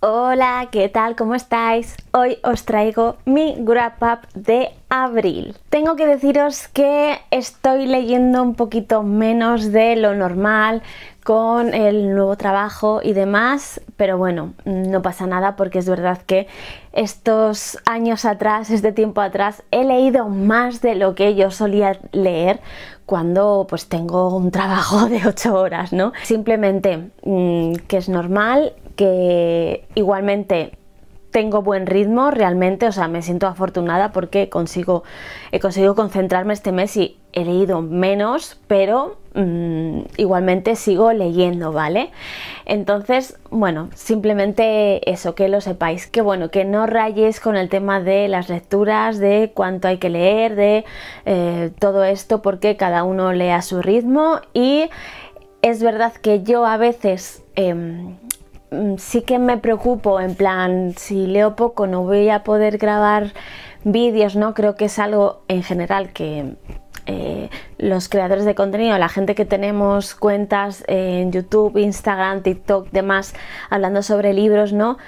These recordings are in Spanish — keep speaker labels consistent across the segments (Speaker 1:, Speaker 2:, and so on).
Speaker 1: Hola, ¿qué tal? ¿Cómo estáis? Hoy os traigo mi wrap up de abril. Tengo que deciros que estoy leyendo un poquito menos de lo normal con el nuevo trabajo y demás, pero bueno, no pasa nada porque es verdad que estos años atrás, este tiempo atrás, he leído más de lo que yo solía leer cuando pues tengo un trabajo de 8 horas, ¿no? Simplemente mm, que es normal, que igualmente tengo buen ritmo realmente, o sea, me siento afortunada porque consigo, he conseguido concentrarme este mes y he leído menos, pero mm, igualmente sigo leyendo, ¿vale? Entonces, bueno, simplemente eso, que lo sepáis, que bueno, que no rayes con el tema de las lecturas, de cuánto hay que leer, de eh, todo esto, porque cada uno lee a su ritmo y es verdad que yo a veces... Em, sí que me preocupo, en plan, si leo poco no voy a poder grabar vídeos, ¿no? Creo que es algo en general que eh, los creadores de contenido, la gente que tenemos cuentas en YouTube, Instagram, TikTok, demás, hablando sobre libros, ¿no?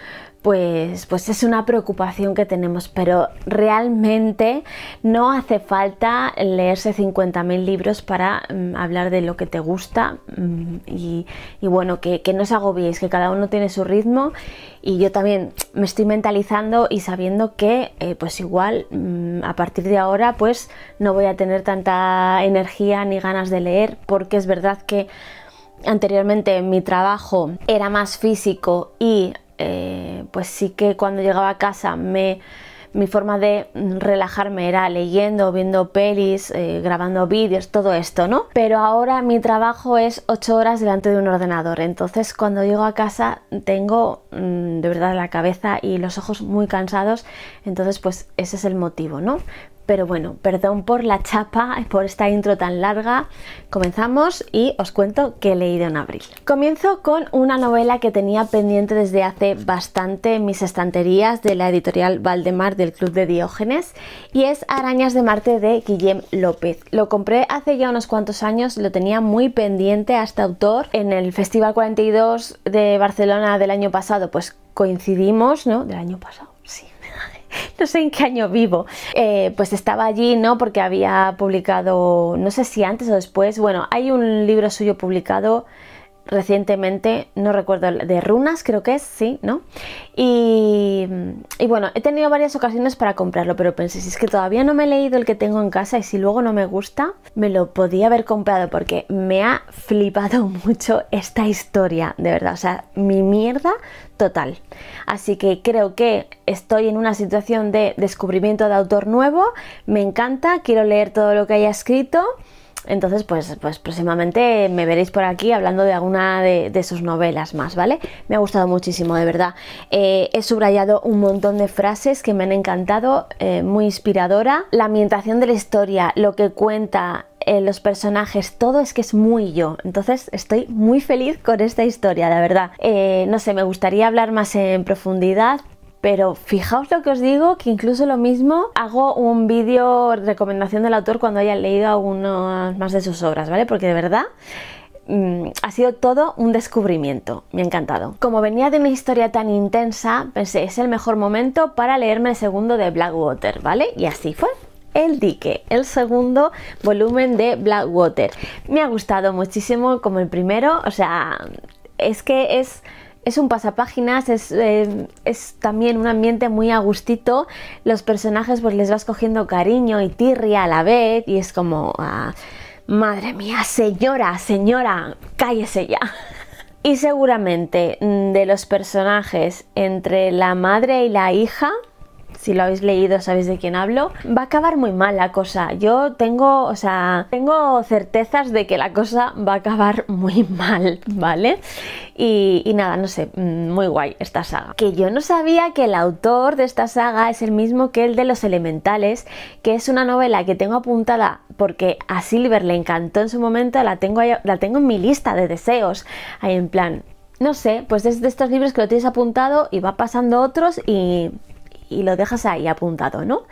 Speaker 1: Pues, pues es una preocupación que tenemos, pero realmente no hace falta leerse 50.000 libros para mm, hablar de lo que te gusta mm, y, bueno, que, no os agobiéis, que cada uno tiene su ritmo y yo también me estoy mentalizando y sabiendo que eh, pues igual mm, a partir de ahora pues no voy a tener tanta energía ni ganas de leer porque es verdad que anteriormente mi trabajo era más físico y eh, pues sí que cuando llegaba a casa me, mi forma de relajarme era leyendo, viendo pelis, eh, grabando vídeos, todo esto, ¿no? Pero ahora mi trabajo es 8 horas delante de un ordenador, entonces cuando llego a casa tengo mm, de verdad la cabeza y los ojos muy cansados, entonces pues ese es el motivo, ¿no? Pero bueno, perdón por la chapa, por esta intro tan larga. Comenzamos y os cuento qué he leído en abril. Comienzo con una novela que tenía pendiente desde hace bastante en mis estanterías de la editorial Valdemar del Club de Diógenes y es Arañas de Marte de Guillem López. Lo compré hace ya unos cuantos años, lo tenía muy pendiente a este autor en el Festival 42 de Barcelona del año pasado, pues coincidimos, ¿no? Del año pasado, no sé en qué año vivo, eh, pues estaba allí, ¿no? Porque había publicado, no sé si antes o después, bueno, hay un libro suyo publicado recientemente, no recuerdo, de runas creo que es, sí, ¿no? Y, bueno, he tenido varias ocasiones para comprarlo, pero pensé, si es que todavía no me he leído el que tengo en casa y si luego no me gusta, me lo podía haber comprado porque me ha flipado mucho esta historia, de verdad, o sea, mi mierda total. Así que creo que estoy en una situación de descubrimiento de autor nuevo, me encanta, quiero leer todo lo que haya escrito entonces, pues, pues próximamente me veréis por aquí hablando de alguna de, sus novelas más, ¿vale? Me ha gustado muchísimo, de verdad. Eh, he subrayado un montón de frases que me han encantado, eh, muy inspiradora. La ambientación de la historia, lo que cuenta, eh, los personajes, todo es que es muy yo. Entonces estoy muy feliz con esta historia, de verdad. no sé, me gustaría hablar más en profundidad, pero fijaos lo que os digo, que incluso lo mismo hago un vídeo recomendación del autor cuando haya leído algunas más de sus obras, ¿vale? Porque de verdad mm, ha sido todo un descubrimiento, me ha encantado. Como venía de una historia tan intensa, pensé, es el mejor momento para leerme el segundo de Blackwater, ¿vale? Y así fue. El dique, el segundo volumen de Blackwater. Me ha gustado muchísimo como el primero, o sea, es que es es un pasapáginas, es, eh, es, también un ambiente muy a gustito. Los personajes pues les vas cogiendo cariño y tirria a la vez y es como, ah, madre mía, señora, señora, cállese ya. Y seguramente mm, de los personajes entre la madre y la hija, si lo habéis leído sabéis de quién hablo, va a acabar muy mal la cosa. Yo tengo, o sea, tengo certezas de que la cosa va a acabar muy mal, ¿vale? Y, nada, no sé, mm, muy guay esta saga. Que yo no sabía que el autor de esta saga es el mismo que el de Los Elementales, que es una novela que tengo apuntada porque a Silver le encantó en su momento, la tengo, la tengo en mi lista de deseos, ahí en plan, no sé, pues es de estos libros que lo tienes apuntado y va pasando otros y y lo dejas ahí apuntado, ¿no?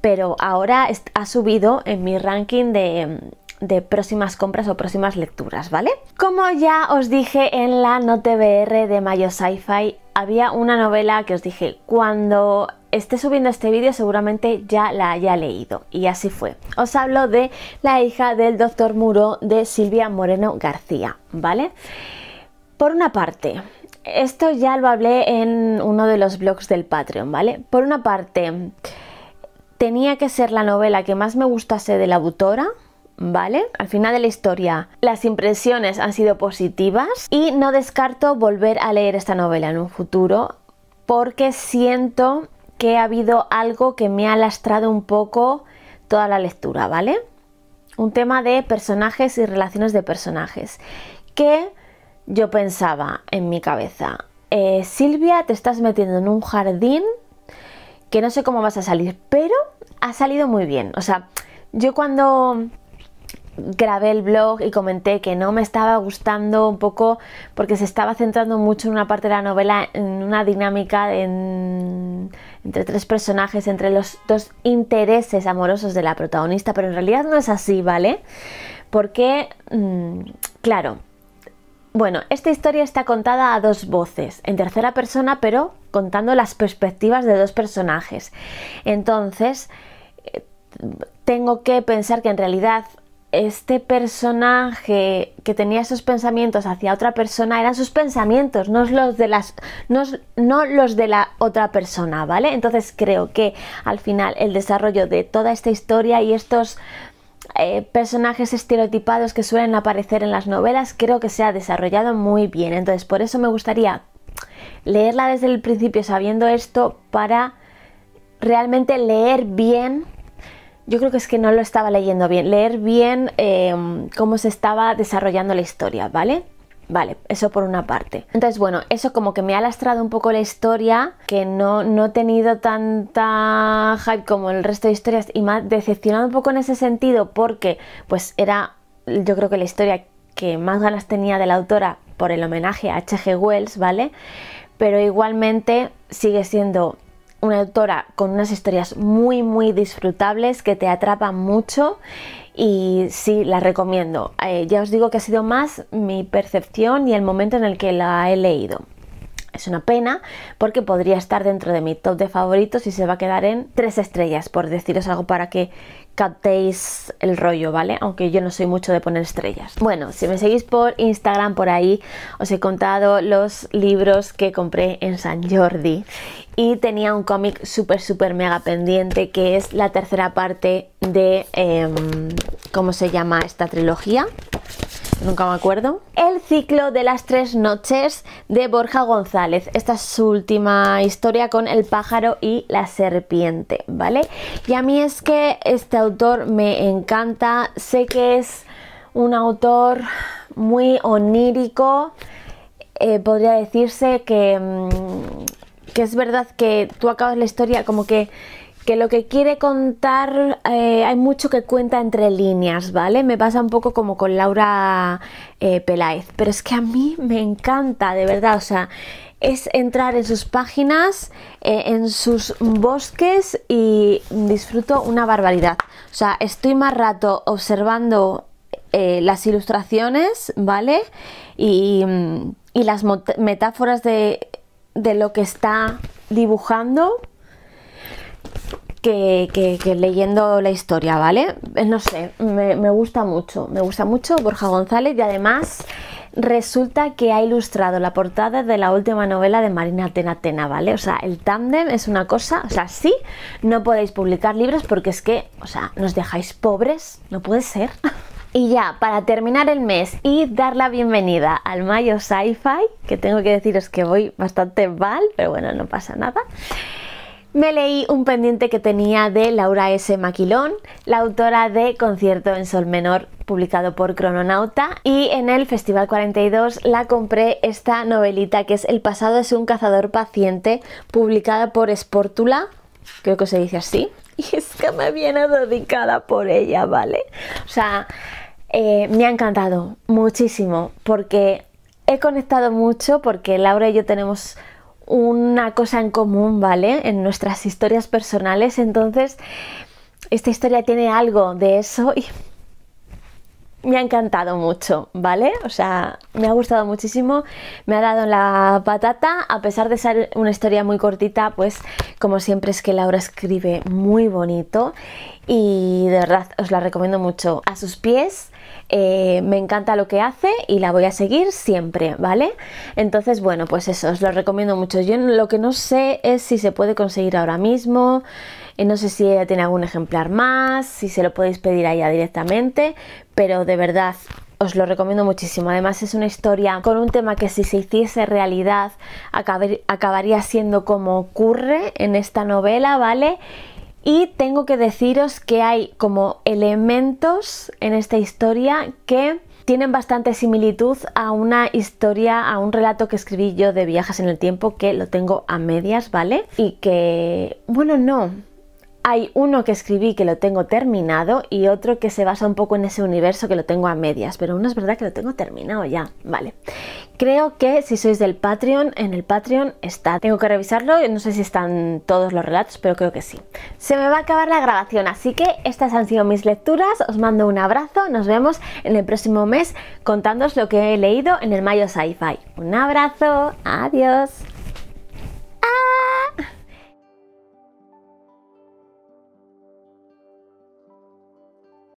Speaker 1: Pero ahora ha subido en mi ranking de, próximas compras o próximas lecturas, ¿vale? Como ya os dije en la NoteBR de Mayo Sci-Fi, había una novela que os dije, cuando esté subiendo este vídeo seguramente ya la haya leído y así fue. Os hablo de La hija del doctor Muro de Silvia Moreno García, ¿vale? Por una parte, esto ya lo hablé en uno de los blogs del Patreon, ¿vale? Por una parte, tenía que ser la novela que más me gustase de la autora, ¿vale? Al final de la historia las impresiones han sido positivas y no descarto volver a leer esta novela en un futuro porque siento que ha habido algo que me ha lastrado un poco toda la lectura, ¿vale? Un tema de personajes y relaciones de personajes que yo pensaba en mi cabeza, eh, Silvia, te estás metiendo en un jardín que no sé cómo vas a salir, pero ha salido muy bien. O sea, yo cuando grabé el blog y comenté que no me estaba gustando un poco porque se estaba centrando mucho en una parte de la novela, en una dinámica entre tres personajes, entre los dos intereses amorosos de la protagonista, pero en realidad no es así, ¿vale? Porque, mm, claro, bueno, esta historia está contada a dos voces, en tercera persona, pero contando las perspectivas de dos personajes. Entonces, eh, tengo que pensar que en realidad este personaje que tenía esos pensamientos hacia otra persona eran sus pensamientos, no los de las no, los de la otra persona, ¿vale? Entonces creo que al final el desarrollo de toda esta historia y estos eh, personajes estereotipados que suelen aparecer en las novelas creo que se ha desarrollado muy bien. Entonces por eso me gustaría leerla desde el principio sabiendo esto para realmente leer bien yo creo que es que no lo estaba leyendo bien, leer bien em, cómo se estaba desarrollando la historia, ¿vale? Vale, eso por una parte. Entonces, bueno, eso como que me ha lastrado un poco la historia, que no, no he tenido tanta hype como el resto de historias y me ha decepcionado un poco en ese sentido porque pues era yo creo que la historia que más ganas tenía de la autora por el homenaje a H.G. Wells, ¿vale? Pero igualmente sigue siendo una autora con unas historias muy muy disfrutables que te atrapan mucho y sí, la recomiendo. Eh, ya os digo que ha sido más mi percepción y el momento en el que la he leído. Es una pena porque podría estar dentro de mi top de favoritos y se va a quedar en tres estrellas, por deciros algo para que captéis el rollo, ¿vale? Aunque yo no soy mucho de poner estrellas. Bueno, si me seguís por Instagram, por ahí os he contado los libros que compré en San Jordi y tenía un cómic súper, súper mega pendiente que es la tercera parte de, em, ¿cómo se llama esta trilogía? Nunca me acuerdo. El ciclo de las tres noches de Borja González. Esta es su última historia con el pájaro y la serpiente, ¿vale? Y a mí es que este autor me encanta. Sé que es un autor muy onírico. Eh, podría decirse que, mm, que es verdad que tú acabas la historia como que que lo que quiere contar eh, hay mucho que cuenta entre líneas, ¿vale? Me pasa un poco como con Laura eh, Peláez, pero es que a mí me encanta, de verdad, o sea, es entrar en sus páginas, eh, en sus bosques y disfruto una barbaridad. O sea, estoy más rato observando las ilustraciones, ¿vale? Y, y las metáforas de, de lo que está dibujando que, leyendo la historia, ¿vale? Eh, no sé, me, gusta mucho, me gusta mucho Borja González y además resulta que ha ilustrado la portada de la última novela de Marina Tenatena, ¿vale? O sea, el tándem es una cosa, o sea, sí, no podéis publicar libros porque es que, o sea, nos dejáis pobres, no puede ser. Y ya, para terminar el mes y dar la bienvenida al Mayo Sci-Fi, que tengo que deciros que voy bastante mal, pero bueno, no pasa nada. Me leí un pendiente que tenía de Laura S. Maquilón, la autora de Concierto en Sol Menor, publicado por Crononauta, y en el Festival 42 la compré esta novelita que es El pasado es un cazador paciente, publicada por Sportula, creo que se dice así, y es que me viene dedicada por ella, ¿vale? O sea, eh, me ha encantado muchísimo porque he conectado mucho porque Laura y yo tenemos una cosa en común, ¿vale? En nuestras historias personales. Entonces, esta historia tiene algo de eso y me ha encantado mucho, ¿vale? O sea, me ha gustado muchísimo, me ha dado la patata, a pesar de ser una historia muy cortita, pues como siempre es que Laura escribe muy bonito y de verdad os la recomiendo mucho. A sus pies eh, me encanta lo que hace y la voy a seguir siempre, ¿vale? Entonces, bueno, pues eso, os lo recomiendo mucho. Yo lo que no sé es si se puede conseguir ahora mismo, eh, no sé si ella tiene algún ejemplar más, si se lo podéis pedir a ella directamente, pero de verdad os lo recomiendo muchísimo. Además es una historia con un tema que si se hiciese realidad acabaría siendo como ocurre en esta novela, ¿vale? Y tengo que deciros que hay como elementos en esta historia que tienen bastante similitud a una historia, a un relato que escribí yo de viajes en el tiempo que lo tengo a medias, ¿vale? Y que, bueno, no, hay uno que escribí que lo tengo terminado y otro que se basa un poco en ese universo que lo tengo a medias, pero uno es verdad que lo tengo terminado ya, vale. Creo que si sois del Patreon, en el Patreon está, tengo que revisarlo, no sé si están todos los relatos, pero creo que sí. Se me va a acabar la grabación, así que estas han sido mis lecturas, os mando un abrazo, nos vemos en el próximo mes contándoos lo que he leído en el Mayo Sci-Fi. Un abrazo, adiós.